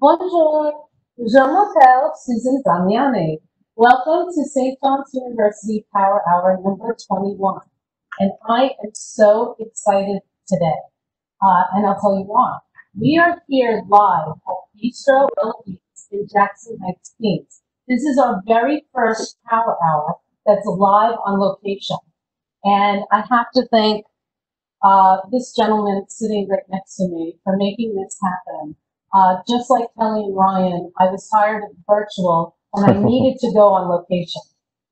Bonjour, je m'appelle Susan Damiani. Welcome to St. John's University Power Hour number 21. And I am so excited today. Uh, and I'll tell you why. We are here live at Bistro Eloise in Jackson Heights, Queens. This is our very first Power Hour that's live on location. And I have to thank uh, this gentleman sitting right next to me for making this happen. Uh, just like Kelly and Ryan, I was tired of virtual and I needed to go on location.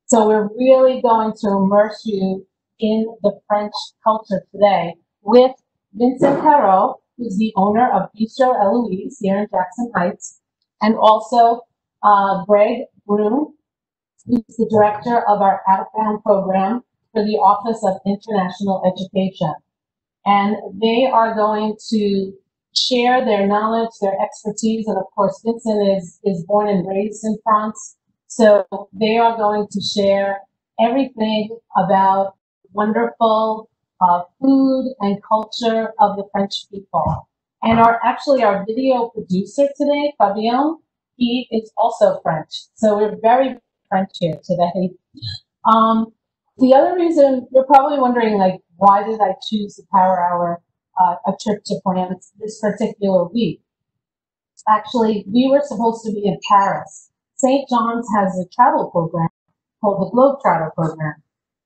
So we're really going to immerse you in the French culture today with Vincent Caro, who's the owner of Bistro Eloise here in Jackson Heights, and also uh, Greg Bruhn, who's the director of our outbound program for the Office of International Education. And they are going to share their knowledge, their expertise, and of course, Vincent is, is born and raised in France. So they are going to share everything about wonderful uh, food and culture of the French people. And our actually our video producer today, Fabien, he is also French. So we're very French here today. Um, the other reason you're probably wondering, like, why did I choose the Power Hour, uh, a trip to France this particular week? Actually, we were supposed to be in Paris. St. John's has a travel program called the Globe Travel Program.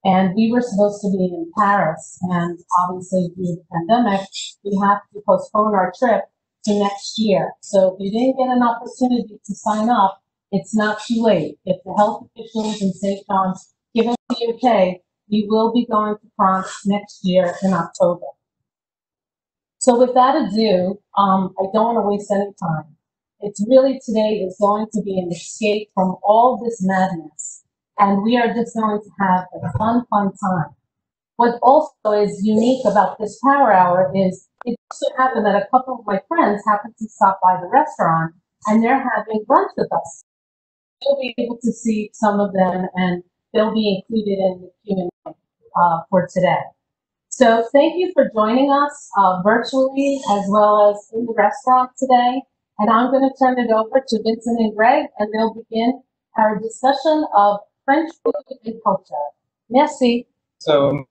And we were supposed to be in Paris. And obviously, due to the pandemic, we have to postpone our trip to next year. So if you didn't get an opportunity to sign up, it's not too late. If the health officials in St. John's give us the okay, we will be going to France next year in October. So with that ado, um, I don't want to waste any time. It's really today is going to be an escape from all this madness. And we are just going to have a fun, fun time. What also is unique about this power hour is it so happened that a couple of my friends happened to stop by the restaurant and they're having lunch with us. You'll be able to see some of them and they'll be included in the Q&A uh, for today. So thank you for joining us uh, virtually as well as in the restaurant today. And I'm going to turn it over to Vincent and Greg, and they'll begin our discussion of French food and culture. Merci. So,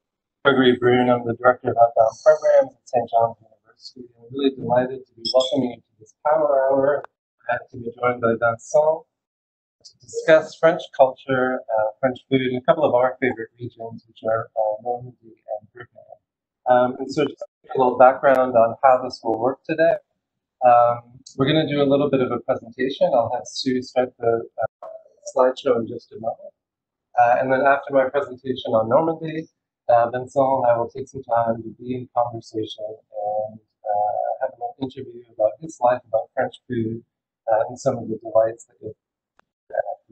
Gregory Bruhn, I'm the Director of Outbound Programs at St. John's University. I'm really delighted to be welcoming you to this Power Hour and to be joined by Vincent to discuss French culture, uh, French food, and a couple of our favorite regions, which are uh, Normandy and Brittany. Um, and so just a little background on how this will work today. Um, we're going to do a little bit of a presentation. I'll have Sue start the uh, slideshow in just a moment. Uh, and then after my presentation on Normandy, uh, Vincent and I will take some time to be in conversation and uh, have an interview about his life, about French food, and some of the delights that it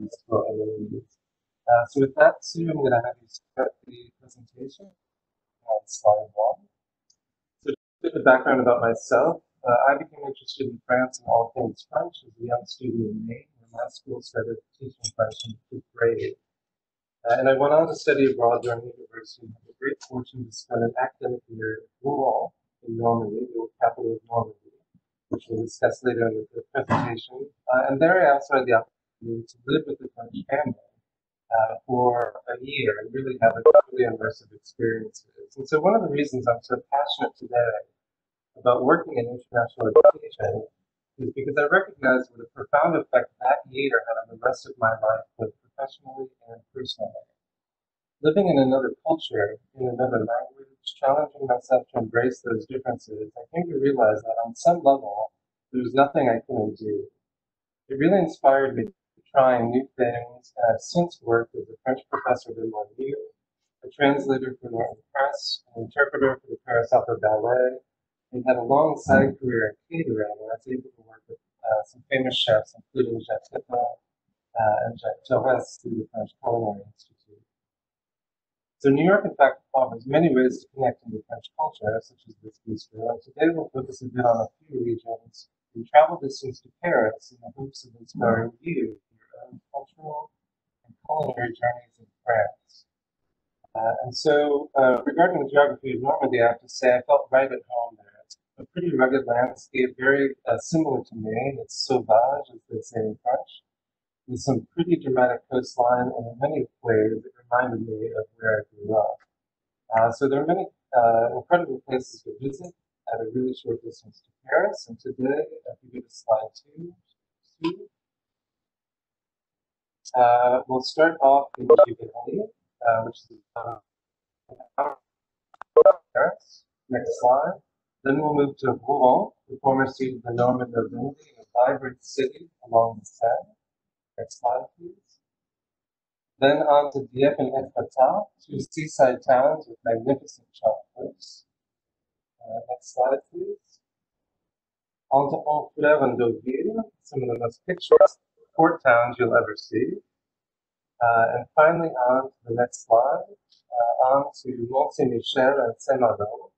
uh, so with that, Sue, I'm going to have you start the presentation on slide one. So just a bit of background about myself. Uh, I became interested in France and all things French as a young student in Maine when my school started teaching French in fifth grade. Uh, and I went on to study abroad during university and had the great fortune to spend an academic year at Rouen in Normandy, the capital of Normandy, which we'll discuss later in the presentation. Uh, and there I also had the opportunity to live with the French family uh, for a year and really have a truly immersive experiences. And so one of the reasons I'm so passionate today about working in international education is because I recognize what a profound effect that year had on the rest of my life, both professionally and personally. Living in another culture, in another language, challenging myself to embrace those differences, I came to realize that on some level, there was nothing I couldn't do. It really inspired me to try new things, and I've since worked as a French professor at NYU, a translator for Norton Press, an interpreter for the Paris Opera Ballet, and had a long side career in catering, and I was able to work with uh, some famous chefs, including Jacques Pepin uh, and Jacques Torres through the French Culinary Institute. So New York, in fact, offers many ways to connect into French culture, such as this bistro, and today we'll focus a bit on a few regions and travel distance to Paris in the hopes of inspiring you cultural and culinary journeys in France. Uh, and so, uh, regarding the geography of Normandy, I have to say I felt right at home there. It's a pretty rugged landscape, very uh, similar to Maine. It's sauvage, as they say in French, with some pretty dramatic coastline, and in many ways, it reminded me of where I grew up. Uh, so there are many uh, incredible places to visit at a really short distance to Paris. And today, if you go to slide two, two uh, we'll start off in Giverny, uh, which is uh, Paris. Next slide. Then we'll move to Rouen, the former seat of the Norman nobility, a vibrant city along the Seine. Next slide, please. Then on to Dieppe and Etretat, two seaside towns with magnificent chocolates. Uh, next slide, please. On to Honfleur and Deauville, some of the most picturesque port towns you'll ever see. Uh, and finally, on to the next slide, uh, on to Mont Saint Michel and Saint Malo,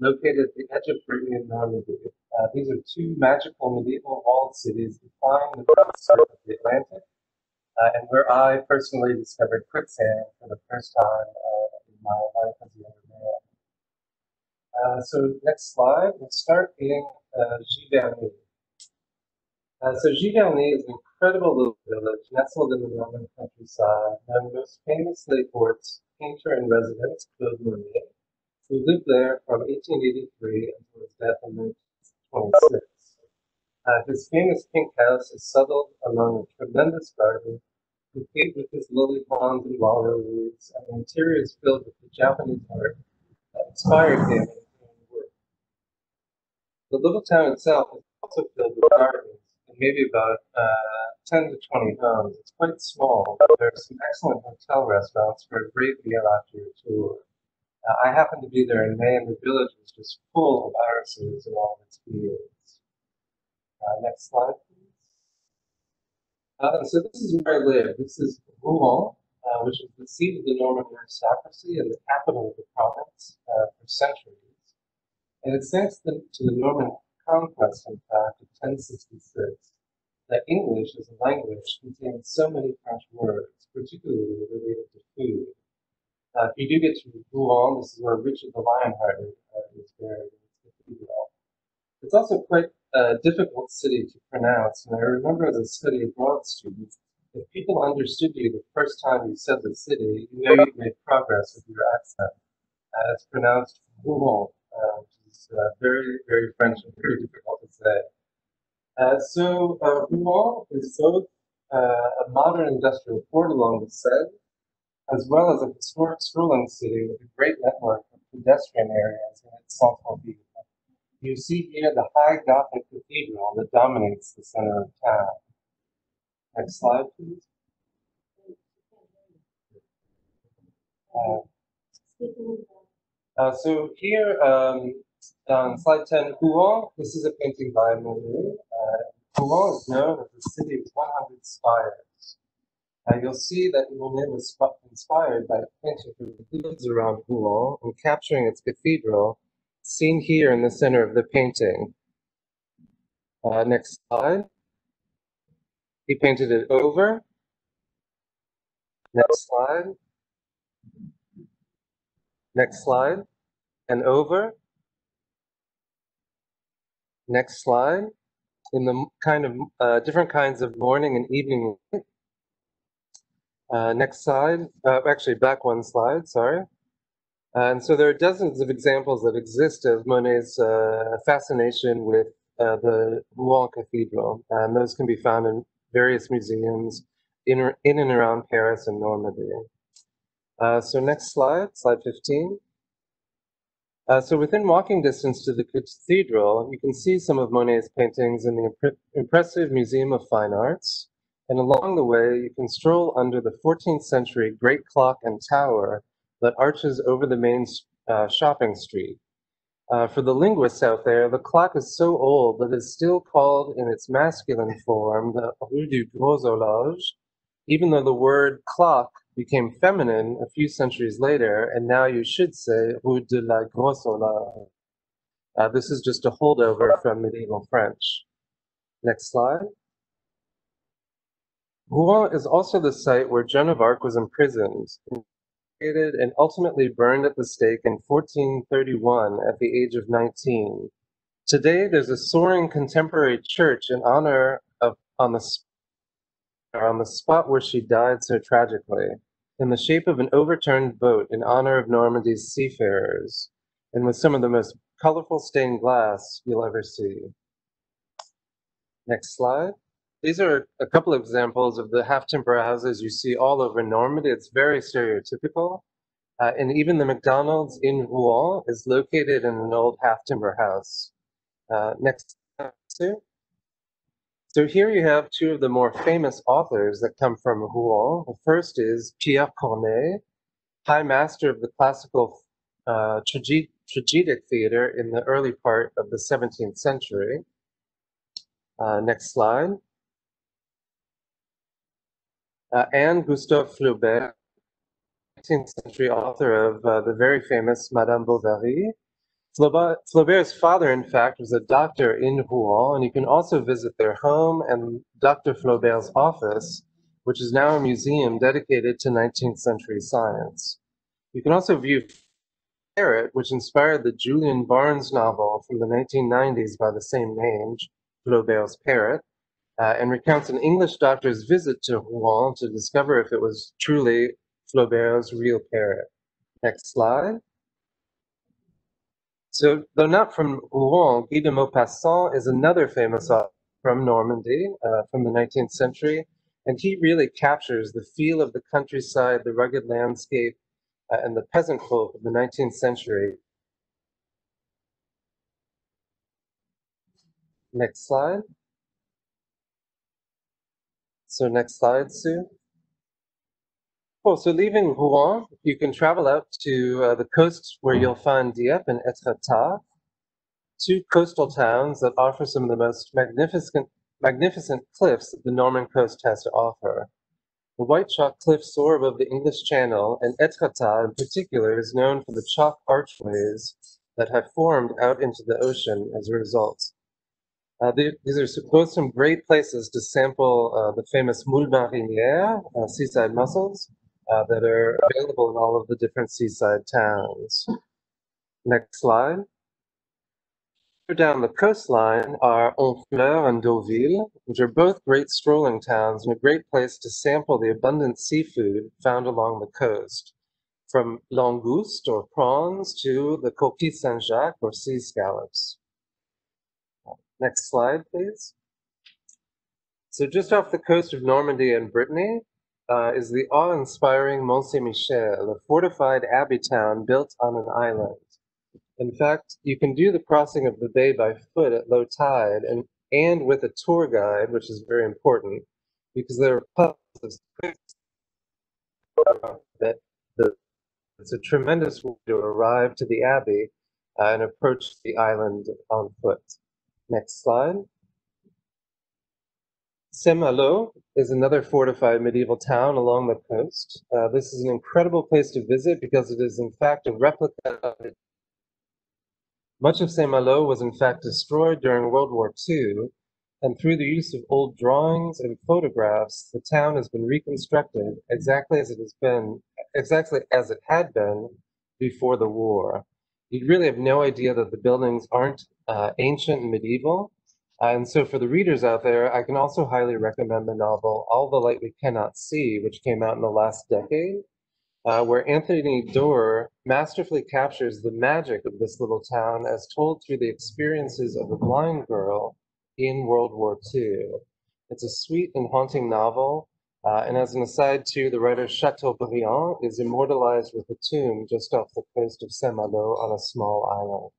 located at the edge of Brittany and Normandy. Uh, these are two magical medieval walled cities defying the north of the Atlantic, uh, and where I personally discovered quicksand for the first time uh, in my life as a young man. Uh, so next slide, we'll start in uh, Giverny. Uh, so Giverny is an incredible little village nestled in the Norman countryside, known most famously for its painter in residence, Claude Monet, who lived there from 1883 until his death in 1926. Uh, his famous pink house is settled among a tremendous garden, complete with his lily ponds and laurel leaves, and the interior is filled with the Japanese art that inspired him in his work. The little town itself is also filled with gardens, and maybe about uh, 10 to 20 homes. It's quite small, there are some excellent hotel restaurants for a great meal after your tour. Uh, I happened to be there in May, and the village was just full of irises in all its fields. Uh, next slide, please. Uh, so this is where I live. This is Rouen, uh, which is the seat of the Norman aristocracy and the capital of the province uh, for centuries. And it's thanks to the Norman conquest, in fact, of 1066, that English as a language contains so many French words, particularly related to food. Uh, if you do get to Rouen, this is where Richard the Lionhearted uh, is buried in its cathedral. It's also quite a difficult city to pronounce, and I remember as a study abroad student, if people understood you the first time you said the city, you know you've made progress with your accent. Uh, it's pronounced Rouen, uh, which is uh, very, very French and very difficult to say. Uh, so uh, Rouen is both uh, a modern industrial port along the Seine, as well as a historic strolling city with a great network of pedestrian areas in its central ville. You see here the high Gothic cathedral that dominates the center of town. Next slide, please. Uh, uh, so here, um, on slide 10, Rouen, this is a painting by Monet. Uh, Rouen is known as the city of 100 spires. Uh, you'll see that Monet was sp- inspired by painter who lives around Rouen and capturing its cathedral, seen here in the center of the painting. Uh, next slide. He painted it over. Next slide. Next slide. And over. Next slide. In the kind of uh, different kinds of morning and evening light. Uh, next slide. Uh, actually, back one slide. Sorry. And so there are dozens of examples that exist of Monet's uh, fascination with uh, the Rouen Cathedral, and those can be found in various museums in, in and around Paris and Normandy. Uh, so next slide, slide 15. Uh, so within walking distance to the cathedral, you can see some of Monet's paintings in the impre- impressive Museum of Fine Arts. And along the way, you can stroll under the 14th century great clock and tower that arches over the main uh, shopping street. Uh, for the linguists out there, the clock is so old that it's still called in its masculine form the Rue du Gros Horloge, even though the word clock became feminine a few centuries later, and now you should say Rue de la Grosse Horloge. Uh, this is just a holdover from medieval French. Next slide. Rouen is also the site where Joan of Arc was imprisoned, interrogated, and ultimately burned at the stake in 1431 at the age of 19. Today, there's a soaring contemporary church in honor of on the on the spot where she died so tragically, in the shape of an overturned boat in honor of Normandy's seafarers, and with some of the most colorful stained glass you'll ever see. Next slide. These are a couple of examples of the half timber houses you see all over Normandy. It's very stereotypical. Uh, and even the McDonald's in Rouen is located in an old half timber house. Uh, next, Sue. So here you have two of the more famous authors that come from Rouen. The first is Pierre Corneille, high master of the classical uh, trage- tragedic theater in the early part of the 17th century. Uh, next slide. Uh, Anne Gustave Flaubert, 19th century author of uh, the very famous Madame Bovary. Flaubert, Flaubert's father, in fact, was a doctor in Rouen, and you can also visit their home and Dr. Flaubert's office, which is now a museum dedicated to 19th century science. You can also view Parrot, which inspired the Julian Barnes novel from the 1990s by the same name, Flaubert's Parrot, uh, and recounts an English doctor's visit to Rouen to discover if it was truly Flaubert's real parrot. Next slide. So, though not from Rouen, Guy de Maupassant is another famous author from Normandy uh, from the 19th century, and he really captures the feel of the countryside, the rugged landscape, uh, and the peasant folk of the 19th century. Next slide. So, next slide, Sue. Cool. So, leaving Rouen, you can travel out to uh, the coast where you'll find Dieppe and Etretat, two coastal towns that offer some of the most magnificent, magnificent cliffs that the Norman coast has to offer. The white chalk cliffs soar above the English Channel, and Etretat in particular is known for the chalk archways that have formed out into the ocean as a result. Uh, the- these are both some great places to sample uh, the famous moules marinières, uh, seaside mussels, uh, that are available in all of the different seaside towns. Next slide. Down the coastline are Honfleur and Deauville, which are both great strolling towns and a great place to sample the abundant seafood found along the coast, from langouste or prawns to the coquille Saint-Jacques or sea scallops. Next slide, please. So just off the coast of Normandy and Brittany uh, is the awe-inspiring Mont Saint-Michel, a fortified abbey town built on an island. In fact, you can do the crossing of the bay by foot at low tide and, and with a tour guide, which is very important because there are pubs that the, it's a tremendous way to arrive to the abbey uh, and approach the island on foot. Next slide. Saint-Malo is another fortified medieval town along the coast. Uh, this is an incredible place to visit because it is in fact a replica of it. Much of Saint-Malo was in fact destroyed during World War II, and through the use of old drawings and photographs, the town has been reconstructed exactly as it has been, exactly as it had been before the war. You really have no idea that the buildings aren't uh, ancient and medieval. And so, for the readers out there, I can also highly recommend the novel All the Light We Cannot See, which came out in the last decade, uh, where Anthony Doerr masterfully captures the magic of this little town as told through the experiences of a blind girl in World War II. It's a sweet and haunting novel. Uh, and as an aside, too, the writer Chateaubriand is immortalized with a tomb just off the coast of Saint Malo on a small island.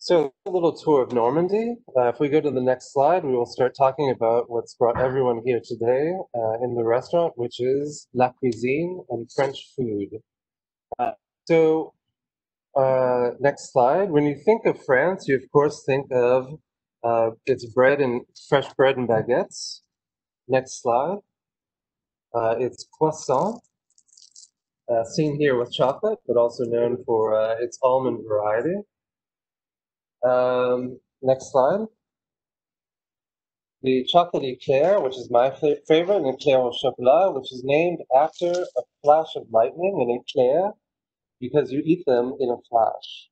So, a little tour of Normandy. Uh, if we go to the next slide, we will start talking about what's brought everyone here today uh, in the restaurant, which is La Cuisine and French food. Uh, so, uh, next slide. When you think of France, you of course think of uh, its bread and fresh bread and baguettes. Next slide. Uh, it's croissant, seen here with chocolate, but also known for its almond variety. Um, next slide. The chocolate eclair, which is my favorite, an eclair au chocolat, which is named after a flash of lightning, an eclair, because you eat them in a flash.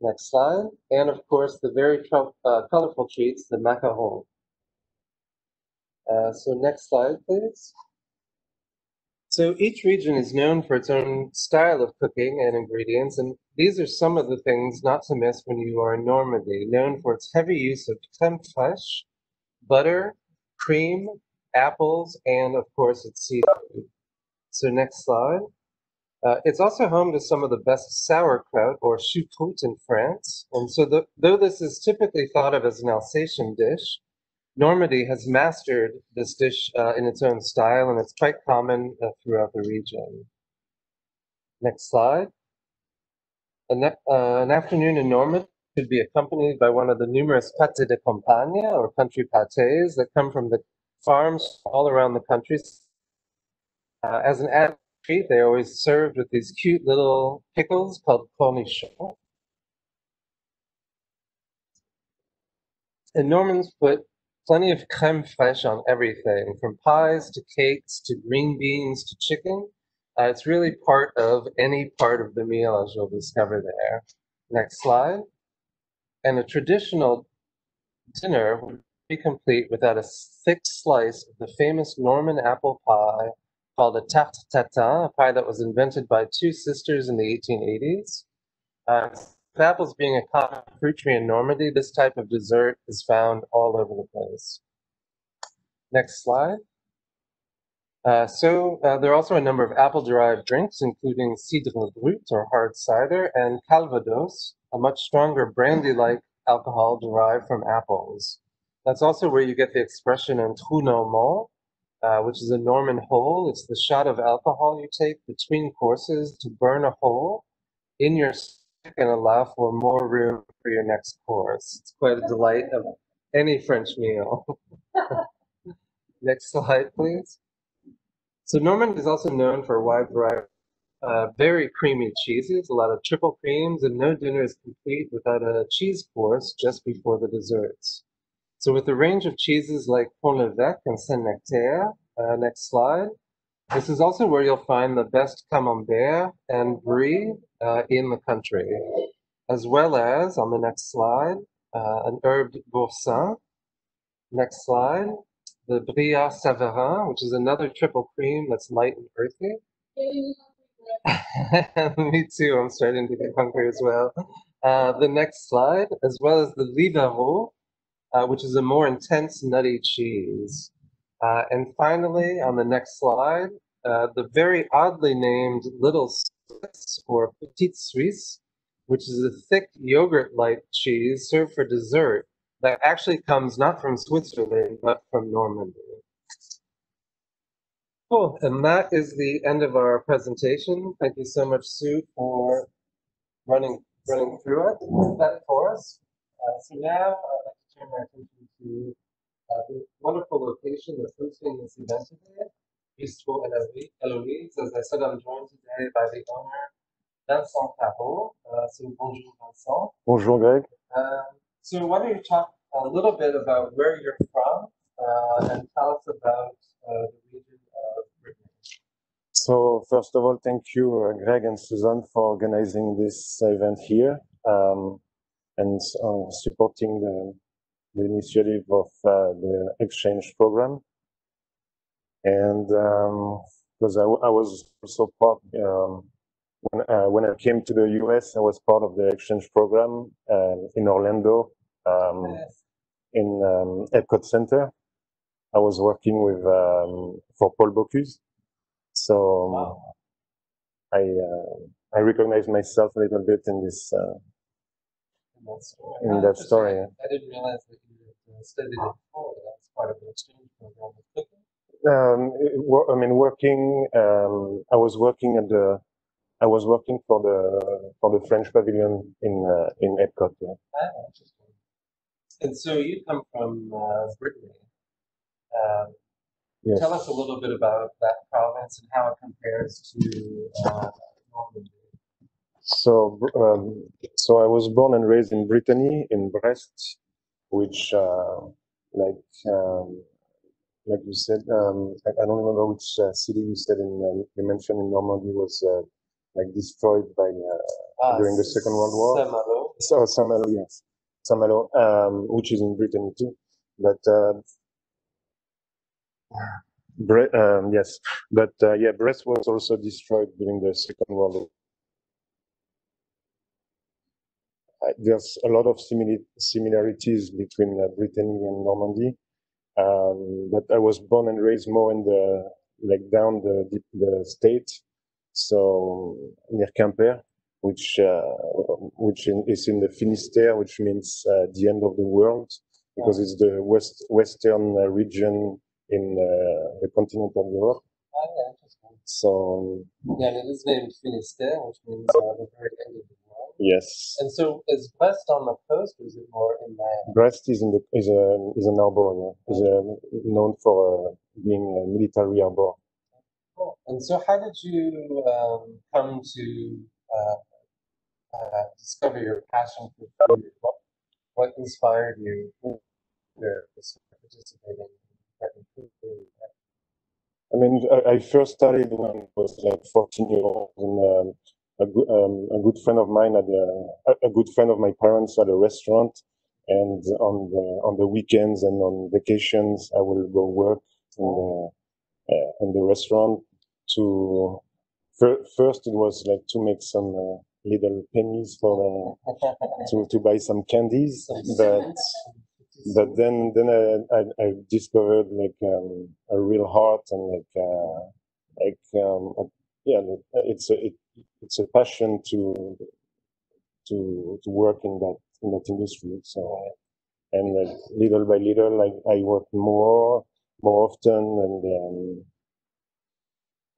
Next slide. And of course, the very uh, colorful treats, the macaron. Uh, so next slide, please. So each region is known for its own style of cooking and ingredients, and these are some of the things not to miss when you are in Normandy, known for its heavy use of crème fraîche, butter, cream, apples, and of course its seafood. So next slide. Uh, it's also home to some of the best sauerkraut or choucroute in France. And so the, though this is typically thought of as an Alsatian dish, Normandy has mastered this dish uh, in its own style, and it's quite common uh, throughout the region. Next slide. An, uh, an afternoon in Normandy could be accompanied by one of the numerous pâtés de campagne, or country pâtés, that come from the farms all around the country. Uh, as an added treat, they always served with these cute little pickles called cornichons. And Normans put plenty of creme fraiche on everything, from pies to cakes to green beans to chicken. Uh, it's really part of any part of the meal, as you'll discover there. Next slide. And a traditional dinner would be complete without a thick slice of the famous Norman apple pie called a tarte tatin, a pie that was invented by two sisters in the 1880s. Uh, with apples being a common fruit tree in Normandy, this type of dessert is found all over the place. Next slide. Uh, so uh, there are also a number of apple-derived drinks, including cidre brut or hard cider, and calvados, a much stronger brandy-like alcohol derived from apples. That's also where you get the expression trou normand, uh, which is a Norman hole. It's the shot of alcohol you take between courses to burn a hole in your stomach and allow for more room for your next course. It's quite a delight of any French meal. next slide, please. So Norman is also known for a wide variety uh, very creamy cheeses, a lot of triple creams, and no dinner is complete without a cheese course just before the desserts. So with a range of cheeses like Pont-l'Evêque and Saint-Nectaire, uh, next slide, this is also where you'll find the best camembert and brie uh, in the country, as well as, on the next slide, uh, an herbed boursin. Next slide, the Brillat Savarin, which is another triple cream that's light and earthy. Me too. I'm starting to get hungry as well. Uh, the next slide, as well as the Livarot, uh, which is a more intense nutty cheese. Uh, and finally, on the next slide, uh, the very oddly named Little Swiss or Petite Suisse, which is a thick yogurt-like cheese served for dessert that actually comes not from Switzerland, but from Normandy. Cool, and that is the end of our presentation. Thank you so much, Sue, for running running through it that for us. Uh, so now I'd like to turn my attention to uh, the wonderful location that's hosting this event today, Bistro Eloise. As I said, I'm joined today by the owner, Vincent Caro. Uh, so bonjour, Vincent. Bonjour Greg. Um, so why don't you talk a little bit about where you're from uh, and tell us about uh, the region of Brittany. So first of all, thank you, uh, Greg and Susan, for organizing this event here um, and uh, supporting the, the initiative of uh, the exchange program. And because um, I, I, was also part, um, when, uh, when I came to the US, I was part of the exchange program uh, in Orlando, um, Yes. in um, Epcot Center. I was working with um, for Paul Bocuse. So um, Wow. I uh, I recognize myself a little bit in this. Uh, In that story. In that story, I, didn't realize that you uh, studied it before. That was part of the exchange program um, I mean, working. Um, I was working at the. I was working for the for the French pavilion in uh, in Epcot. Yeah. Ah, interesting. And so you come from uh, Brittany. Um, Yes. Tell us a little bit about that province and how it compares to uh, Normandy. So um, so I was born and raised in Brittany in Brest, which uh, like um, like you said, um, I, I don't remember which uh, city you said in uh, you mentioned in Normandy was uh, like destroyed by uh, Ah, During the Second World War? Saint-Malo. so Saint-Malo, yes, Saint-Malo, um, which is in Brittany too. But uh, Bre- um, yes, but uh, yeah, Brest was also destroyed during the Second World War. Uh, There's a lot of simili- similarities between uh, Brittany and Normandy, um, but I was born and raised more in the like down the the, the state, so near Quimper, which uh, which in, is in the Finistère, which means uh, the end of the world, because it's the west western uh, region in uh, the continent of Europe. Ah, yeah, interesting. So Yeah, and it is named Finistère, which means uh, the very end of the world. yes, And so is Brest on the coast or is it more inland? Brest is in the is a is an harbor, yeah. is uh, known for uh, being a military harbor. And so how did you um, come to uh, uh, discover your passion for food? What, what inspired you to participate in food? I mean, I, I first started when I was like 14 years old, and um, a, good, um, a good friend of mine had a, a- a good friend of my parents had a restaurant, and on the on the weekends and on vacations, I will go work in the uh, in the restaurant. To fir- first, it was like to make some uh, little pennies for the, to to buy some candies, but but then then I, I, I discovered like um, a real heart and like uh, like um, a- yeah it's a it, it's a passion to to to work in that in that industry. So and like little by little like I work more more often and um,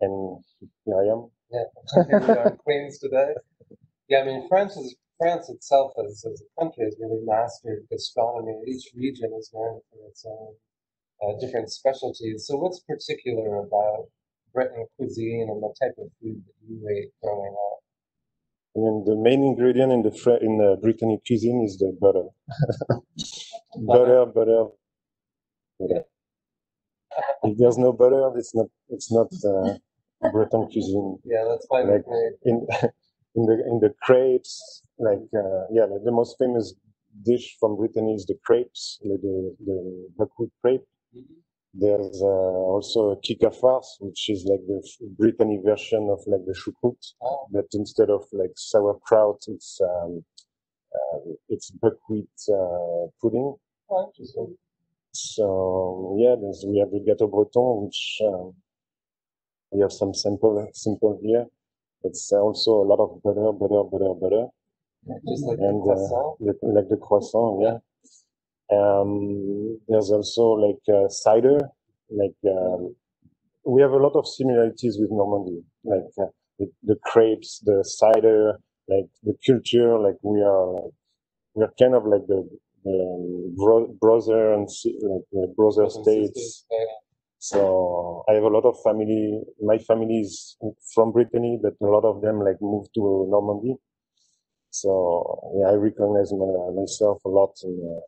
and here I am Yeah, here we are Queens today. Yeah, I mean, France is France itself as, as a country has really mastered gastronomy. Each region is known for its own uh, different specialties. So, what's particular about Breton cuisine and the type of food that you ate growing up? I mean the main ingredient in the Fre- in the Brittany cuisine is the butter butter butter butter if there's no butter it's not it's not uh, Breton cuisine. Yeah, that's why Like- in in the in the crepes like uh, yeah the, the most famous dish from Brittany is the crepes the the, the buckwheat crepe. There's uh, also a kig ha farz which is like the Brittany version of like the choucroute Oh, but instead of like sauerkraut it's um, uh, it's buckwheat uh, pudding. Oh, so yeah there's we have the gâteau breton which um, we have some simple, sample here it's also a lot of butter butter butter butter Just like and the uh, croissant. like, like the croissant, yeah. Um, there's also like uh, cider, like um, we have a lot of similarities with Normandy, like uh, the, the crepes, the cider, like the culture, like we are like we are kind of like the, the bro- brother and like the brother states. Yeah. So I have a lot of family. My family is from Brittany, but a lot of them like moved to Normandy. So yeah, I recognize my, myself a lot in uh,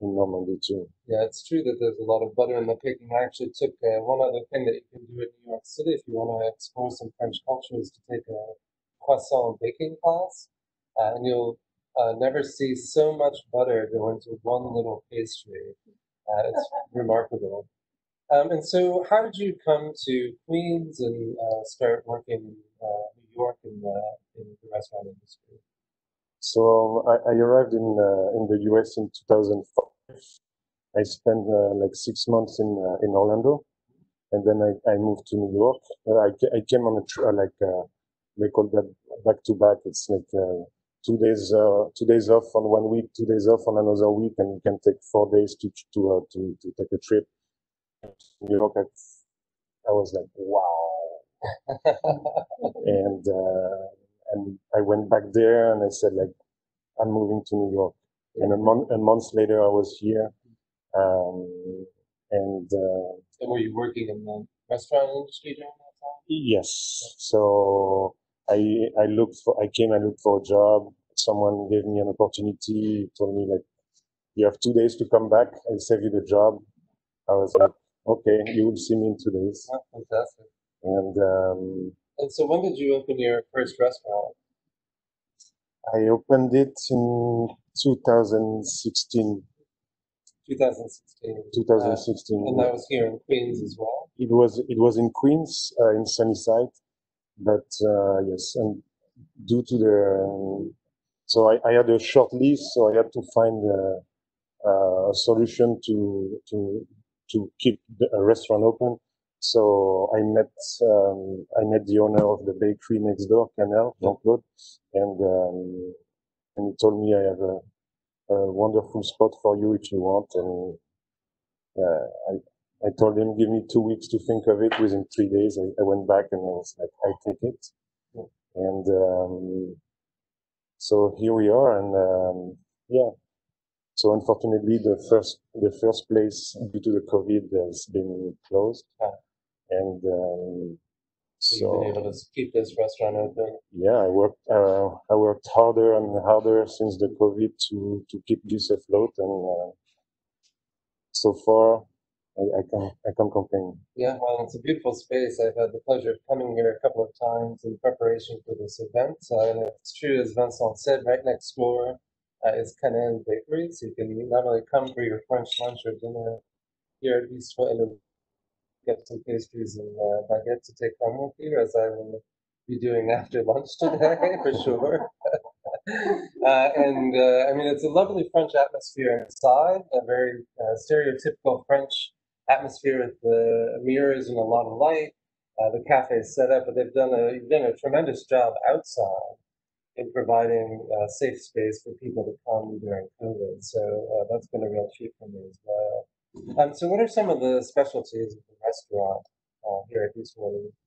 in Normandy too. Yeah, it's true that there's a lot of butter in the cooking. I actually took uh, one other thing that you can do in New York City if you want to explore some French culture is to take a croissant baking class, uh, and you'll uh, never see so much butter go into one little pastry. Uh, it's remarkable. Um, and so, how did you come to Queens and uh, start working in uh, New York in the in the restaurant industry? So I, I arrived in uh, in the US in 2005. I spent uh, like six months in uh, in Orlando, and then I, I moved to New York. Uh, I, I came on a tr- like they call that back to back. It's like two days uh, two days off on one week, two days off on another week, and you can take four days to to uh, to, to take a trip. New York, I, I was like, wow, and uh, and I went back there and I said like, I'm moving to New York. And a month a month later, I was here, um, and uh, And were you working in the restaurant industry during that time? yes, so I I looked for I came and looked for a job. Someone gave me an opportunity. Told me like, you have two days to come back. I'll save you the job. I was like, okay, you will see me in two days. Oh, fantastic. and um, And so when did you open your first restaurant? I opened it in 2016. 2016. 2016. And that was here in Queens as well? it was it was in Queens uh, in Sunnyside, but uh, yes, and due to the so I, I had a short lease, so I had to find a, a solution to to to keep the, a restaurant open. So I met um, I met the owner of the bakery next door, Canal, Jean Claude, and um, and he told me I have a, a wonderful spot for you if you want, and uh, I I told him, give me two weeks to think of it. Within three days, I, I went back and I was like, I take it. And um, so here we are. And um, yeah, so unfortunately, the first the first place due to the COVID has been closed. Ah. And um, So you've been able to keep this restaurant open? yeah, I worked uh, I worked harder and harder since the COVID to to keep this afloat, and uh, so far I, I can I can't complain. Yeah, well, it's a beautiful space. I've had the pleasure of coming here a couple of times in preparation for this event. Uh, and it's true, as Vincent said, right next door uh, is Canel Bakery. So you can not only come for your French lunch or dinner here at Bistro and get some pastries and uh, baguette to take home with you, as I will be doing after lunch today, for sure. uh, and uh, I mean, it's a lovely French atmosphere inside, a very uh, stereotypical French atmosphere with the mirrors and a lot of light. Uh, the cafe is set up, but they've done a done a tremendous job outside in providing uh, safe space for people to come during COVID. So uh, that's been a real treat for me as well. Um, so, what are some of the specialties of the restaurant uh, here at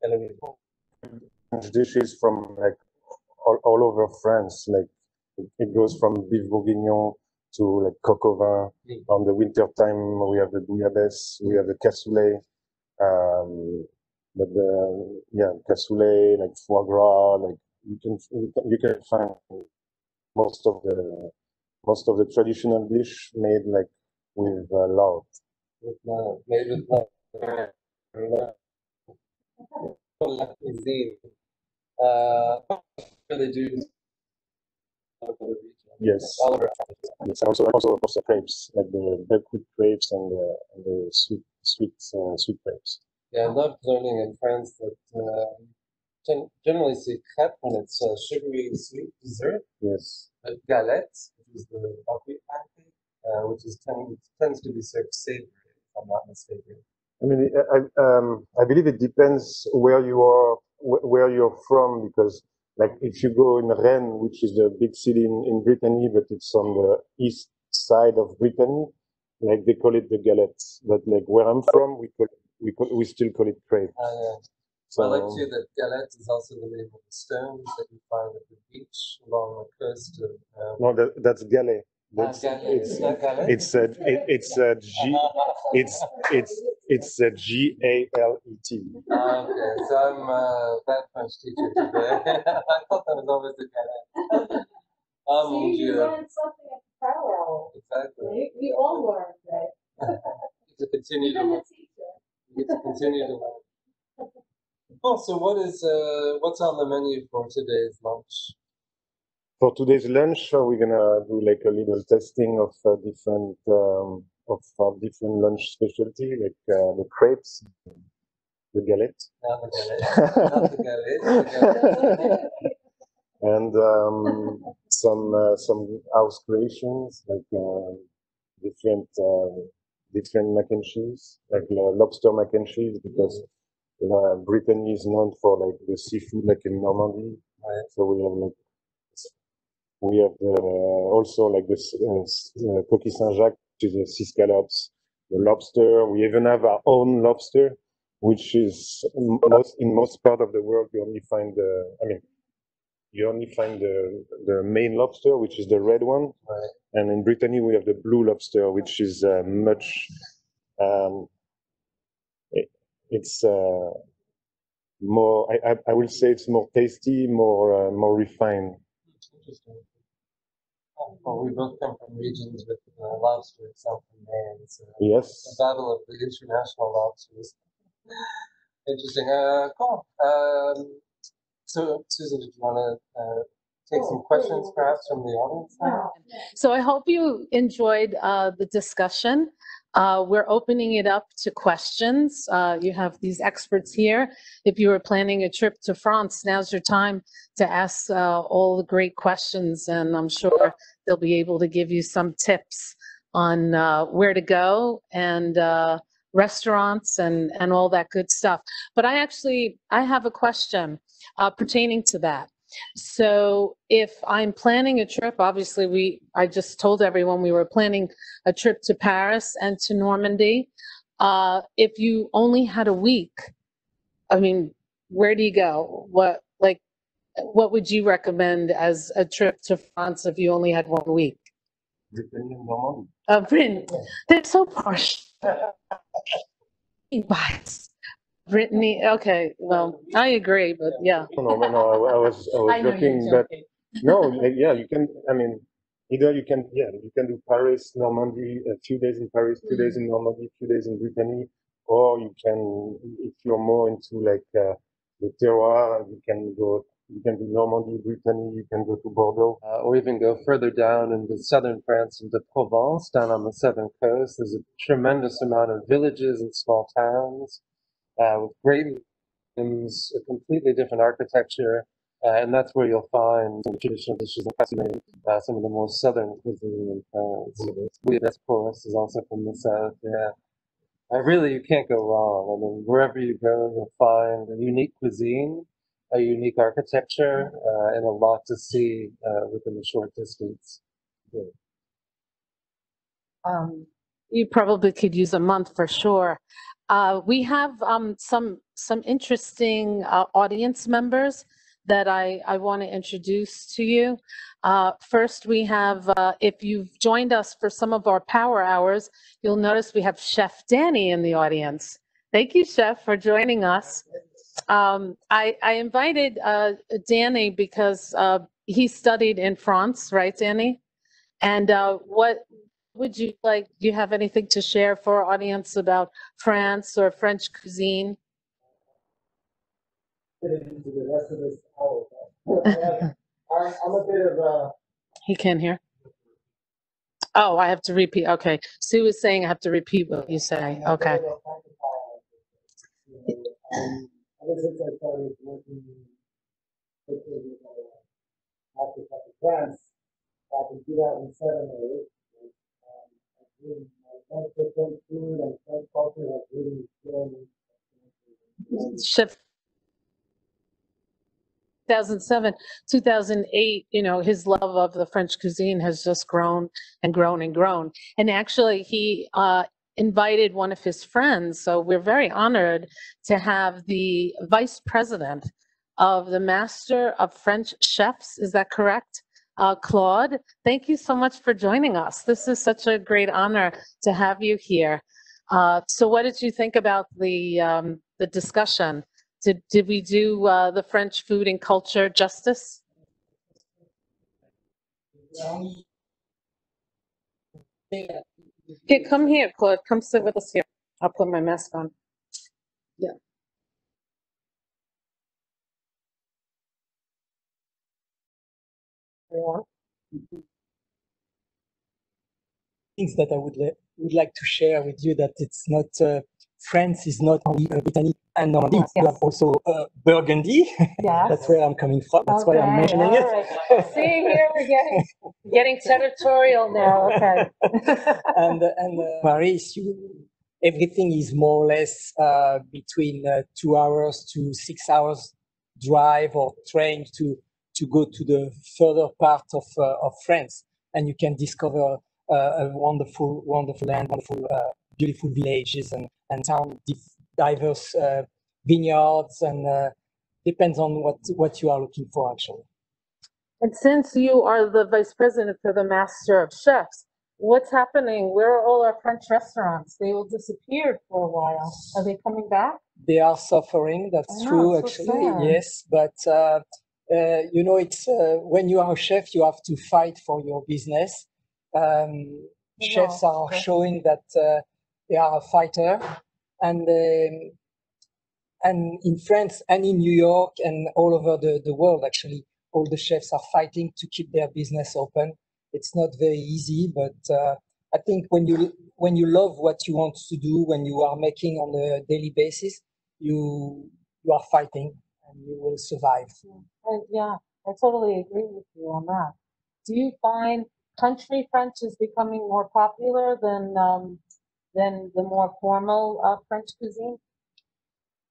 Eloise? French dishes from like all, all over France. Like it- it goes from beef bourguignon to like coq au vin. Mm. On the winter time, we have the bouillabaisse, we have the cassoulet. Um, but the yeah, cassoulet like foie gras, like you can you can, find most of the most of the traditional dish made like with uh, love. with love, made with love. Love. La cuisine. Uh, really do. all over the region. Yes. Yes, also also of course the crepes, like the Belcourt crepes and the and the sweet sweet uh, sweet crepes. Yeah, I loved learning in France that uh, generally see crêpe when it's a sugary sweet dessert, Yes. but galette, which is the buckwheat pancake, uh, which is tend, tends to be served savory, if I'm not mistaken. I mean, I, I, um, I believe it depends where you are, wh- where you're from, because like if you go in Rennes, which is the big city in, in Brittany, but it's on the east side of Brittany, like they call it the galette. But like where I'm from, we call we call, we still call it crepe. Uh, yeah. So I like too that galette is also the name of the stones that you find at the beach along the coast of. Um, no, that, that's galet. ah, That's, galette. it's It's not galette. it's a it, it's a G it's it's it's a G A L E T. Ah, okay, so I'm a bad French teacher today. I thought that was always the galette. Mon See, you learned something at the power. Exactly. We, we all learned, right? To continue to Even the learn. teacher. You get to continue to learn. Oh, so what is uh what's on the menu for today's lunch? For today's lunch, uh, we're gonna do like a little testing of uh, different um, of different lunch specialty, like uh, the crepes, the galette, Not the galette. Not the galette. the galette. and um, some uh, some house creations, like uh, different uh, different mac and cheese, like uh, lobster mac and cheese, because uh, Brittany is known for like the seafood, like in Normandy. Right. So we have like we have the, also like this uh, uh, coquille Saint-Jacques, which is the sea scallops, the lobster. We even have our own lobster, which is in most in most part of the world you only find the. I mean, you only find the the Maine lobster, which is the red one, Right. and in Brittany we have the blue lobster, which is uh, much. Um, it's uh, more. I, I I will say it's more tasty, more uh, more refined. Interesting. Oh, well, we both come from regions with uh, lobster itself in Maine, so Yes. the battle of the international lobsters. Interesting. Uh, cool. Um, So Susan, did you want to uh, take some questions perhaps from the audience now? So I hope you enjoyed uh, the discussion. Uh, We're opening it up to questions. Uh, You have these experts here. If you were planning a trip to France, now's your time to ask uh, all the great questions, and I'm sure they'll be able to give you some tips on uh, where to go and uh, restaurants and, and all that good stuff. But I actually, I have a question pertaining to that. So if I'm planning a trip, obviously we, I just told everyone we were planning a trip to Paris and to Normandy. Uh, if you only had a week, I mean, where do you go? What, like, what would you recommend as a trip to France if you only had one week? Brittany and Norman? Uh, Brittany, they're so posh. Biased. Brittany, okay, well, I agree, but yeah. No, no, no, I, I was, I was I know joking, but no, yeah, you can, I mean, either you can, yeah, you can do Paris, Normandy, a few days in Paris, two days in Normandy, a few days in Brittany, or you can, if you're more into like, uh, the terroir, you can go, you can do Normandy, Brittany, you can go to Bordeaux. uh, or even go further down into southern France, into Provence, down on the southern coast. There's a tremendous amount of villages and small towns uh, with great museums, a completely different architecture, uh, and that's where you'll find some traditional dishes and fascinating, uh, some of the more southern cuisine in France. Louis d'Escorce is also from the south. Yeah. Uh, really, you can't go wrong. I mean, wherever you go, you'll find a unique cuisine, a unique architecture, uh, and a lot to see uh, within a short distance. Um, you probably could use a month for sure. Uh, we have um, some some interesting uh, audience members that I, I want to introduce to you. Uh, first, we have, uh, if you've joined us for some of our power hours, you'll notice we have Chef Danny in the audience. Thank you, Chef, for joining us. Um, I, I invited uh, Danny because uh, he studied in France, right, Danny? And what would you like? Do you have anything to share for our audience about France or French cuisine? into the rest of this hour. I have- I'm, a bit of a, He can't hear. Oh, I have to repeat. Okay. Sue is saying I have to repeat what you say. Okay. bit of a francophile. You know, Ever since I started working with with, Africa France, back in two thousand seven or eight, um, Food and culture really. Chef 2007, 2008, you know, his love of the French cuisine has just grown and grown and grown. And actually, he uh, invited one of his friends. So we're very honored to have the vice president of the Master of French Chefs. Is that correct? Uh, Claude, thank you so much for joining us. This is such a great honor to have you here. Uh, so what did you think about the, um, the discussion? Did, did we do uh, the French food and culture justice? Here, come here, Claude. Come sit with us here. I'll put my mask on. Yeah. Yeah. things that I would, would like to share with you that it's not, uh, France is not only uh, Brittany and Normandy. Yes, You have also uh, Burgundy. Yes. That's where I'm coming from. That's why I'm Okay, mentioning all it. right. See, here we're getting, getting territorial now, okay. and and uh, Paris, you, everything is more or less uh, between uh, two hours to six hours drive or train to to go to the further part of uh, of France, and you can discover uh, a wonderful, wonderful land, wonderful, uh, beautiful villages and and town, diverse uh, vineyards, and uh, depends on what what you are looking for actually. And since you are the vice president for the Master of Chefs, what's happening? Where are all our French restaurants? They all disappeared for a while. Are they coming back? they are suffering. That's know, true, so actually. sad. Yes, but uh, uh, you know, it's uh, when you are a chef, you have to fight for your business. Um, chefs are showing that uh, they are a fighter, and um, and in France and in New York and all over the, the world, actually, all the chefs are fighting to keep their business open. It's not very easy, but uh, I think when you when you love what you want to do, when you are making on a daily basis, you you are fighting and you will survive. Yeah, I totally agree with you on that. Do you find country French is becoming more popular than um, than the more formal uh, French cuisine?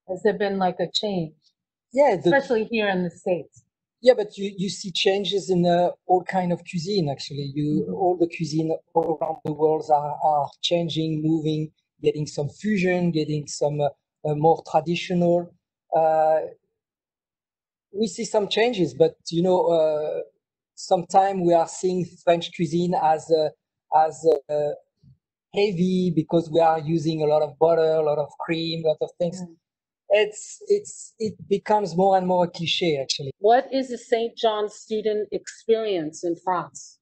Has there been like a change, Yeah, the, especially here in the states? Yeah, but you, you see changes in uh, all kind of cuisine. Actually, you all the cuisine all around the world are, are changing, moving, getting some fusion, getting some uh, uh, more traditional. Uh, we see some changes, but you know, uh, sometimes we are seeing French cuisine as uh, as uh, heavy because we are using a lot of butter, a lot of cream, a lot of things. Mm. It's it's it becomes more and more a cliche actually. What is the St. John student experience in France?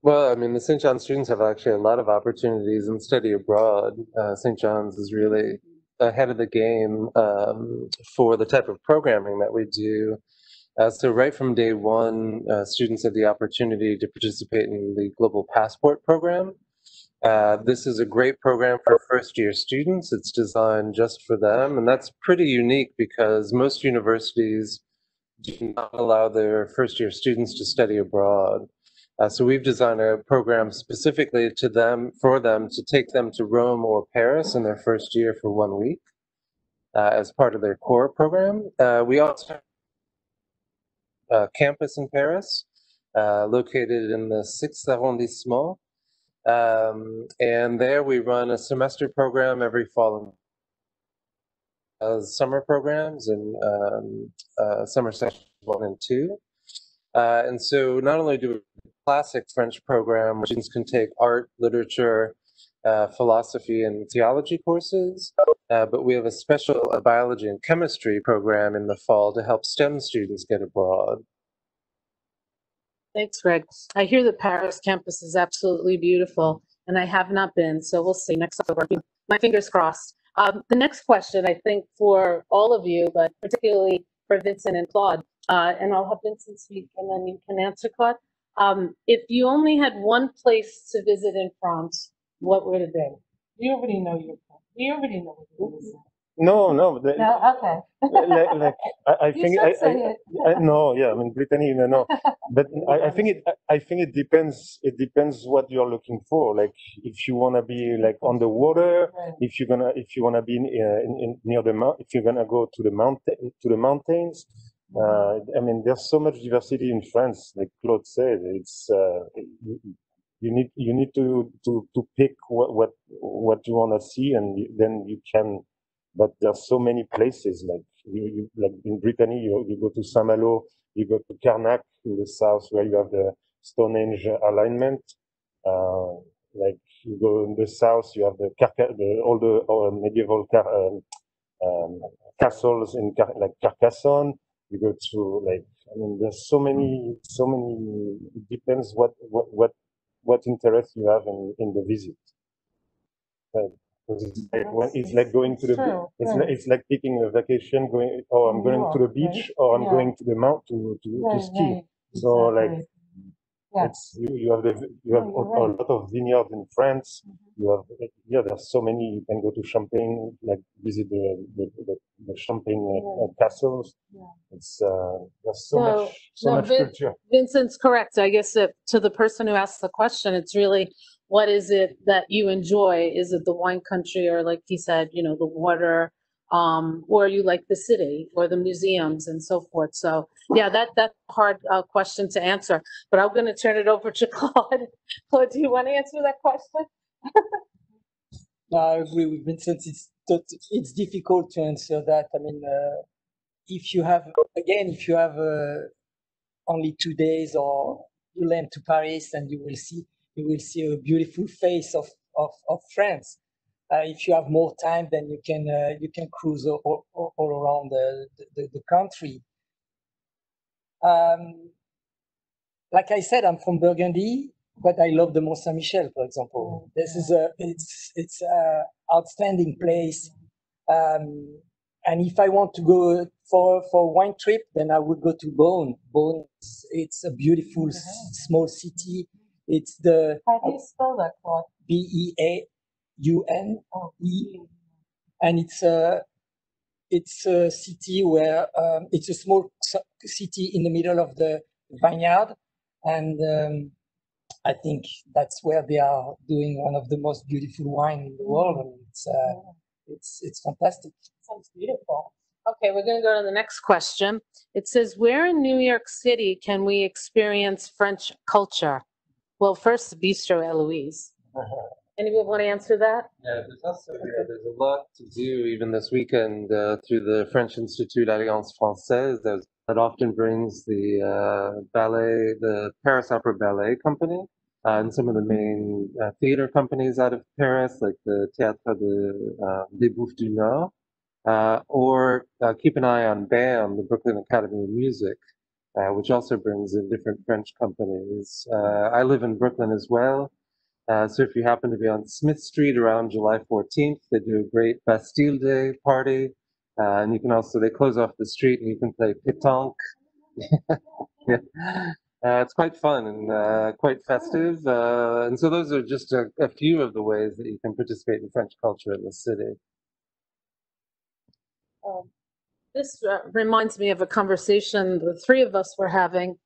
Well, I mean, the St. John's students have actually a lot of opportunities and study abroad. Uh, St. John's is really ahead of the game um, for the type of programming that we do. Uh, so right from day one, uh, students have the opportunity to participate in the Global Passport program. Uh, this is a great program for first year students. It's designed just for them, and that's pretty unique because most universities do not allow their first year students to study abroad. Uh, so we've designed a program specifically to them, for them, to take them to Rome or Paris in their first year for one week uh, as part of their core program. Uh, we also have a campus in Paris, uh, located in the 6th arrondissement. Um, and there we run a semester program every fall and uh, summer programs and um, uh, summer sessions one and two. And so not only do we classic French program, where students can take art, literature, uh, philosophy, and theology courses, uh, but we have a special biology and chemistry program in the fall to help STEM students get abroad. Thanks, Greg. I hear the Paris campus is absolutely beautiful, and I have not been, so we'll see next October. My fingers crossed. Um, the next question, I think, for all of you, but particularly for Vincent and Claude, uh, and I'll have Vincent speak, and then you can answer, Claude. Um, if you only had one place to visit in France, what would it be? You already know your. You already know what you're visit. No, no, the- No, okay. like, like I, I You think I, say I, it. I, no, yeah, I mean Brittany, no, no. But I, I think it, I- I think it depends. It depends what you're looking for. Like if you wanna be like on the water, Right. if you're gonna, if you wanna be in, uh, in, in near the mount, if you're gonna go to the mountain, to the mountains. Uh, I mean, there's so much diversity in France. Like Claude said, it's uh, you, need you need to to to pick what what what you wanna see, and then you can but there's so many places like you, like in Brittany you, you go to Saint-Malo you go to Carnac in the south where you have the Stonehenge alignment uh, like you go in the south you have the, the all the uh, medieval um, um, castles in Car- like Carcassonne you go to like I mean there's so many so many it depends what what what what interest you have in in the visit it's like, it's like going to the It's beach it's right. like, it's like taking a vacation, going, oh, I'm In going to the Europe, right? beach, or I'm Yeah. going to the mount to, to, to ski. So like, it's, you, you have the, you have No, a, right. lot of vineyards in France. Mhm. You have, yeah, there's so many, you can go to Champagne, like visit the, the, the, the Champagne uh, Yeah. uh, castles. Yeah. It's, uh, there's so So- much, so no, much Vin- culture. Vincent's correct. I guess that to the person who asked the question, it's really what is it that you enjoy? Is it the wine country or like he said, you know, the water? Um, or you like the city or the museums and so forth. So yeah, that that's a hard uh, question to answer. But I'm going to turn it over to Claude. Claude, do you want to answer that question? No, I agree with Vincent. It's it's difficult to answer that. I mean, uh, if you have again, if you have uh, only two days, or you land to Paris, and you will see you will see a beautiful face of of, of France. Uh, if you have more time, then you can uh, you can cruise all, all, all around the, the the country. Um, like I said, I'm from Burgundy, but I love the Mont Saint Michel, for example. This is a it's it's uh, outstanding place. Um, and if I want to go for for wine trip, then I would go to Beaune. Beaune, it's- a beautiful s- small city. It's the How do you spell that, Claude? B E A U N Oh, E, and it's a it's a city where um, it's a small city in the middle of the vineyard, and um, I think that's where they are doing one of the most beautiful wine in the world. And it's uh, it's it's fantastic. Sounds beautiful. Okay, we're gonna go to the next question. It says, where in New York City can we experience French culture? Well, first, Bistro Eloise. Anyone want to answer that? Yeah, there's also there's a lot to do even this weekend uh, through the French Institut Alliance Française. There's, that often brings the uh, ballet, the Paris Opera Ballet Company, uh, and some of the main uh, theater companies out of Paris, like the Théâtre de, uh, des Bouffes du Nord. Uh, or uh, keep an eye on BAM, the Brooklyn Academy of Music, which also brings in different French companies. I live in Brooklyn as well. Uh, so if you happen to be on Smith Street around July 14th, they do a great Bastille Day party. Uh, and you can also, they close off the street and you can play pétanque. yeah. Uh, it's quite fun and uh, quite festive. Uh, and so those are just a, a few of the ways that you can participate in French culture in the city. Um, This uh, reminds me of a conversation the three of us were having.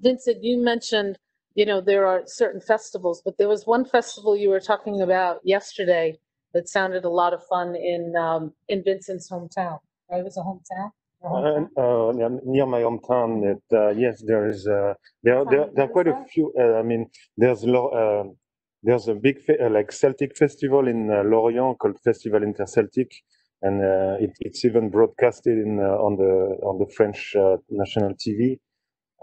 Vincent, you mentioned, you know, there are certain festivals, but there was one festival you were talking about yesterday that sounded a lot of fun in, um, in Vincent's hometown, right? It was a hometown? Your hometown? Uh, uh, near my hometown, it, uh, yes, there is. Uh, there, are- there, there are quite a few. Uh, I mean, there's lo- uh, there's a big fe- uh, like Celtic festival in uh, Lorient called Festival Interceltique, and uh, it, it's even broadcasted in uh, on the on the French uh, national TV.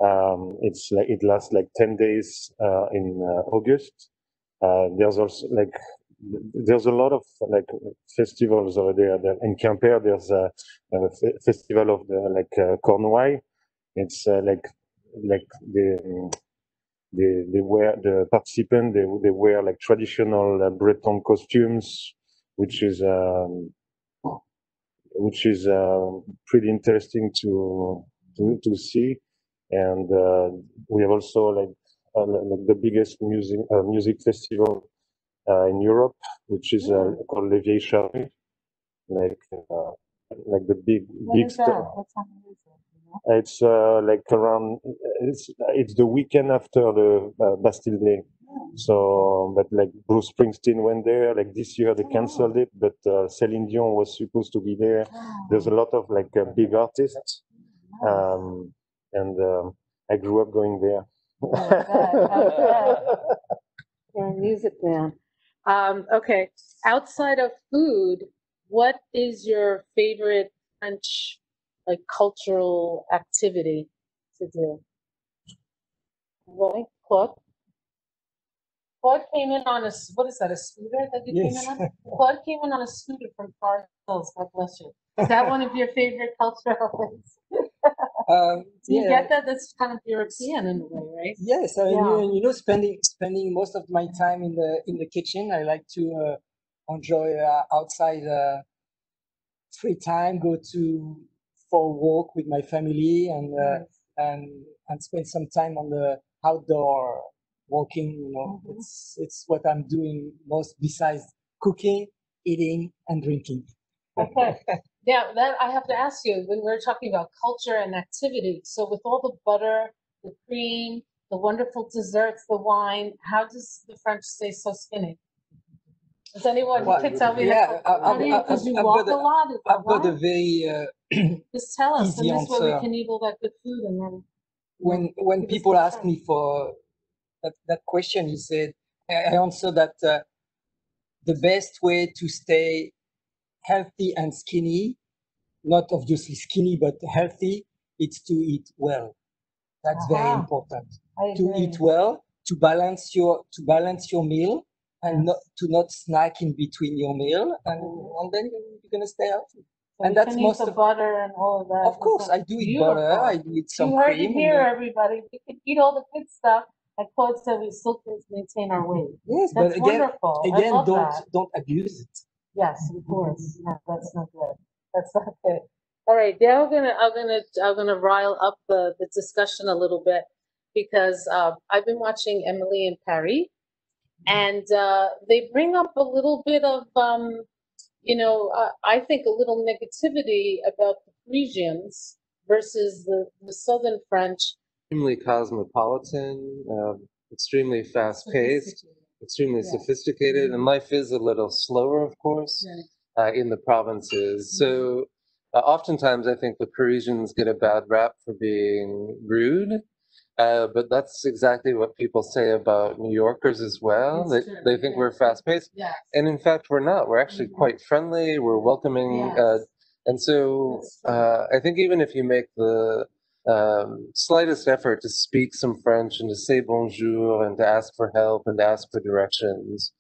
Um, it's like it lasts like ten days uh, in uh, August. Uh, there's also like there's a lot of like festivals over there. In Quimper, there's a, festival of the like uh, Cornouailles. It's uh, like like the they they wear the participants they they wear like traditional uh, Breton costumes, which is um, which is pretty interesting to to to see. And uh, we have also like uh, like the biggest music uh, music festival uh, in Europe, which is uh, called Les Vieilles like uh, like the big When big is sto- that? What time is it? you know? it's uh, like around it's it's the weekend after the uh, Bastille Day. So, but like Bruce Springsteen went there. Like this year they canceled it, but uh, Celine Dion was supposed to be there. There's a lot of like uh, big artists, um, and um, I grew up going there. A music man. Um, okay, outside of food, what is your favorite French like cultural activity to do? Really, Claude? Claude came in on a what is that? A scooter that you Yes. came in on? Claude came in on a scooter from Forest Hills. God bless you. Is that one of your favorite cultural things? Um, you yeah. get that? That's kind of European in a way, right? Yes, I mean, Yeah. you, you know, spending spending most of my time in the in the kitchen. I like to uh, enjoy uh, outside uh, free time, go to for a walk with my family, and uh, and and spend some time on the outdoor walking. You know, Mhm. it's it's what I'm doing most besides cooking, eating, and drinking. Okay. Yeah, that I have to ask you when we're talking about culture and activity. So with all the butter, the cream, the wonderful desserts, the wine, how does the French stay so skinny? Does anyone Well, can tell me? yeah, how, I- how I've- you? I've- Because you I've walk got a a- lot. I've got a very uh, Just tell us, and this way we can eat all that good food and then. when when people ask me for that, that question, he said, I I answer that uh, the best way to stay healthy and skinny, not obviously skinny, but healthy, it's to eat well. That's very important. To eat well, to balance your to balance your meal, and not to not snack in between your meal, and, and then you're gonna stay healthy. So and you that's most the of- butter and all of that. Of course, I do eat butter. I do eat some you heard cream. it here, then- everybody. We can eat all the good stuff. Like Claude said, we still can maintain our weight. yes, That's but again, wonderful. Again don't that. don't abuse it Yes, of course. No, that's not good. That's not good. All right, now I'm gonna, I'm gonna, I'm gonna rile up the, the discussion a little bit because, uh, I've been watching Emily in Paris. And, uh, they bring up a little bit of, um, you know, uh, I think a little negativity about the Parisians versus the, the Southern French. Extremely cosmopolitan, um, extremely fast paced, extremely Yeah. sophisticated, and life is a little slower, of course. Uh, in the provinces. So uh, oftentimes I think the Parisians get a bad rap for being rude. Uh, but that's exactly what people say about New Yorkers as well. They, they think we're fast paced. Yes. And in fact, we're not. We're actually Mhm. quite friendly. We're welcoming. Uh, and so uh, I think even if you make the um, slightest effort to speak some French and to say bonjour and to ask for help and to ask for directions,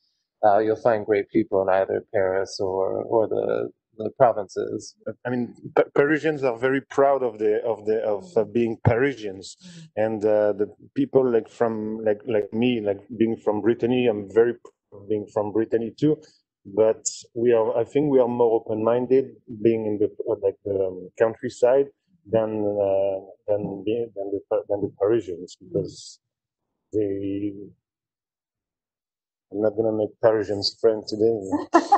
uh, you'll find great people in either Paris or, or the, the provinces. I mean, Pa- Parisians are very proud of the of the of uh, being Parisians, and uh, the people like from like like me, like being from Brittany, I'm very proud of being from Brittany too. But we are, I think, we are more open-minded being in the uh, like the um, countryside than uh, than the than the than the Parisians because they. I'm not gonna make Parisians friends today.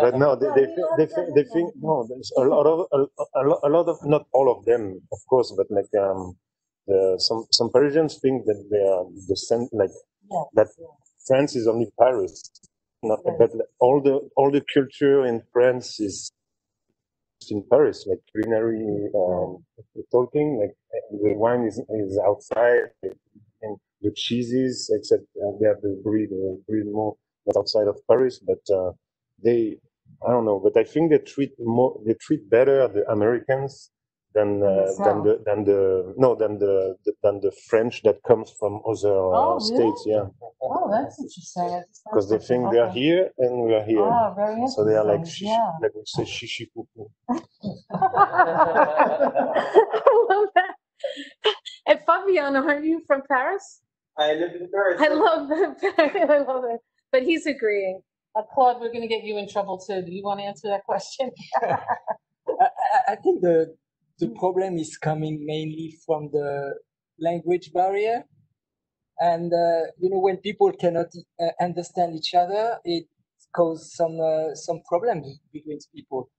But no, they, they, we thi- love they, they think no. There's a lot of a, a, lot of not all of them, of course, but like um, the, some some Parisians think that they are the same, like Yes, that yes. France is only Paris, not, Yes. but all the all the culture in France is in Paris, like culinary um, talking, like the wine is is outside, and the cheeses, except uh, they have the breed uh, Brie de Meaux that's outside of Paris, but uh, they I don't know, but I think they treat more they treat better the Americans than uh, the than the than the no than the, the than the French that comes from other uh, Oh, states, yeah, Oh, that's interesting. Because they think something. they are here and we are here. Ah, very interesting. So they are like, shish, yeah. like we say, shishi. I love that. And Fabiano, aren't you from Paris? I live in Paris. I love that. I love it. But he's agreeing. Uh, Claude, we're going to get you in trouble too. Do you want to answer that question? I, I- I think the the problem is coming mainly from the language barrier, and uh, you know when people cannot uh, understand each other, it causes some uh, some problems between people.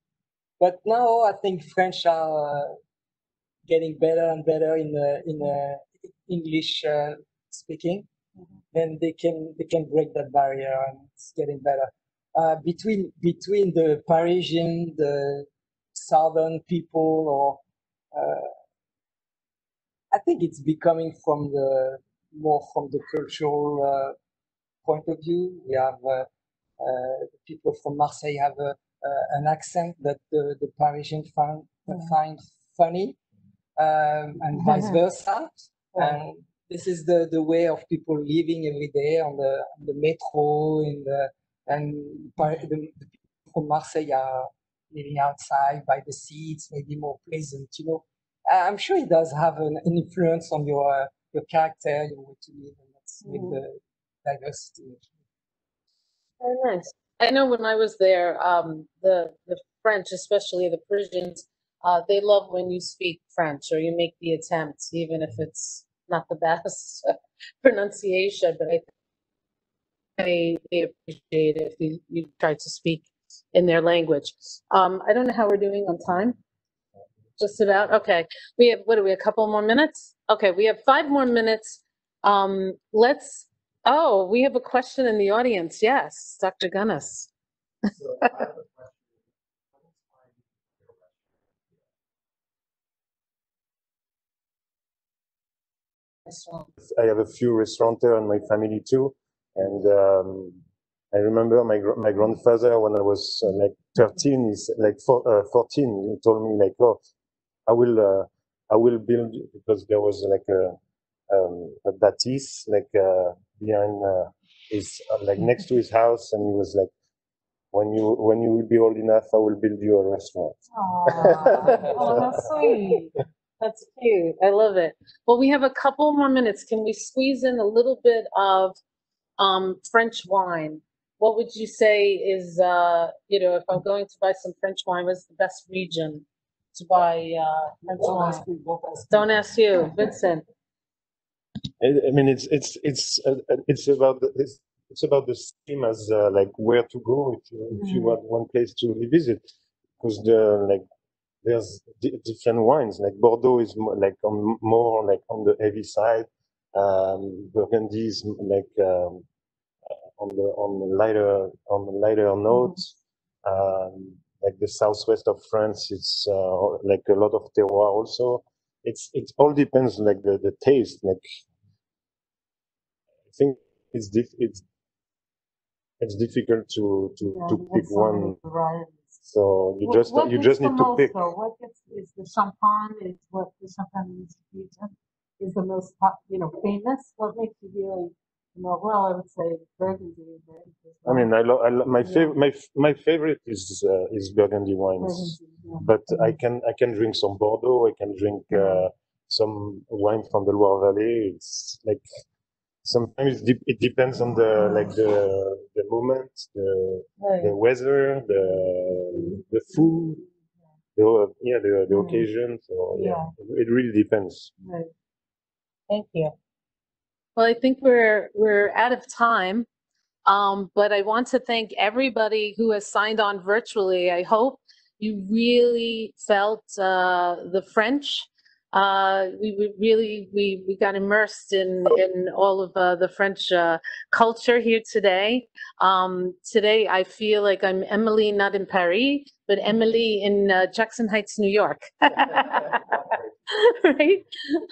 But now I think French are uh, getting better and better in in uh, English uh, speaking. Then they can they can break that barrier, and it's getting better. Uh, between between the Parisian, the southern people or uh, I think it's becoming from the more from the cultural uh, point of view. We have uh, uh, the people from Marseille have a, uh, an accent that the, the Parisian find, Mhm. find funny, um, and vice versa. Right. And this is the, the way of people living every day on the, on the metro in the and the, the people from Marseille are living outside by the sea. It's maybe more pleasant, you know. I'm sure it does have an, an influence on your uh, your character, your way to live, and that's with Mhm. the diversity. Very nice. I know when I was there, um, the the French, especially the Parisians, uh, they love when you speak French or you make the attempt, even if it's not the best pronunciation. But I they they appreciate it if you, you try to speak in their language. Um, I don't know how we're doing on time. Just about okay. We have what are we? A couple more minutes? Okay, we have five more minutes. Um, let's Oh, we have a question in the audience. Yes, Dr. Gunnis. So I have a question. How does finding your I have a few restaurateurs in my family too, and um, I remember my gr- my grandfather when I was uh, like thirteen, is like four, uh, fourteen. He told me like, "Oh, I will uh, I will build because there was like a um, a bâtisse like uh, behind uh, his uh, like next to his house, and he was like." When you when you will be old enough, I will build you a restaurant. Oh, that's sweet. That's cute. I love it. Well, we have a couple more minutes. Can we squeeze in a little bit of um, French wine? what would you say is, uh, you know, if I'm going to buy some French wine, what's the best region to buy, uh, French Don't wine? ask me, don't ask me. Don't ask you, Vincent. I, I mean, it's it's it's uh, uh, it's about the, it's, it's about the same as uh, like where to go if you if you Mhm. want one place to revisit, because the like there's di- different wines. Like Bordeaux is mo- like on more like on the heavy side. Um, Burgundy is like um, on the on the lighter on the lighter note. Um, like the southwest of France, it's uh, like a lot of terroir also. It's it all depends like the, the taste. Like I think it's diff- it's it's difficult to to, Yeah, to pick one. varieties. So you just what you just need to pick. Though? What gets, is the champagne, is what the champagne region is the most, you know, famous? What makes you really, you know, well, I would say Burgundy. right, is I mean, I, lo- I lo- my Yeah. favorite my f- my favorite is uh, is Burgundy wines. Burgundy, yeah. but I can I can drink some Bordeaux. I can drink uh, some wine from the Loire Valley. It's like sometimes it, de- it depends on the like the the moment, the Right. the weather, the the food, the yeah the the Mm. occasion. So yeah, Yeah. it, it really depends. Right. Thank you. Well, I think we're we're out of time. Um, but I want to thank everybody who has signed on virtually. I hope you really felt uh, the French. Uh, we, we really we, we got immersed in in all of uh, the French uh, culture here today. Um, today I feel like I'm Emily, not in Paris, but Emily in uh, Jackson Heights, New York. right?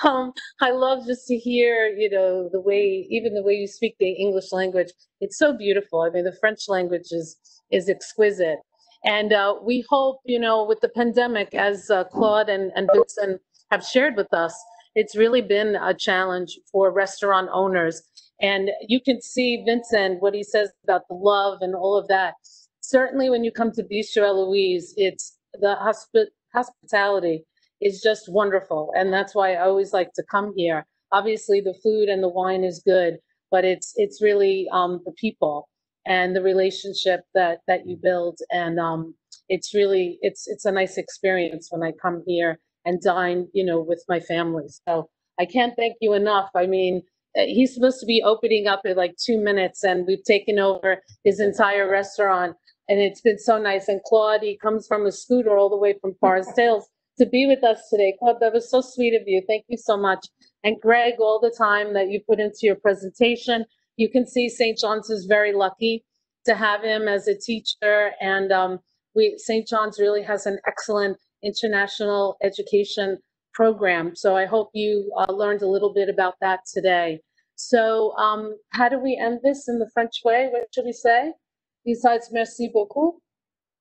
Um, I love just to hear, you know, the way, even the way you speak the English language. It's so beautiful. I mean, the French language is is exquisite. And uh, we hope, you know, with the pandemic, as uh, Claude and, and Vincent have shared with us, it's really been a challenge for restaurant owners. And you can see Vincent, what he says about the love and all of that. Certainly, when you come to Bistro Eloise, it's the hospi- hospitality is just wonderful. And that's why I always like to come here. Obviously, the food and the wine is good, but it's it's really um, the people and the relationship that that you build. And um, it's really it's it's a nice experience when I come here and dine, you know, with my family. So I can't thank you enough. I mean, uh, he's supposed to be opening up in like two minutes, and we've taken over his entire restaurant. And it's been so nice. And Claude, he comes from a scooter all the way from Forest Hills to be with us today. Claude, that was so sweet of you. Thank you so much. And Greg, all the time that you put into your presentation, you can see St. John's is very lucky to have him as a teacher. And um, we St. John's really has an excellent international education program. So I hope you uh, learned a little bit about that today. So um, how do we end this in the French way? What should we say? Besides, merci beaucoup.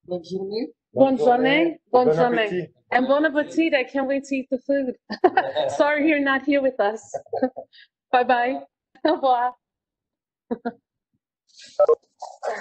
Bonne journée. Bonne journée. Bonne journée. And bon appetit. I can't wait to eat the food. Sorry you're not here with us. Bye bye. Au revoir.